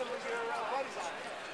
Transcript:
some of your uh, buddies on it.